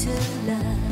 to love.